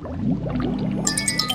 Música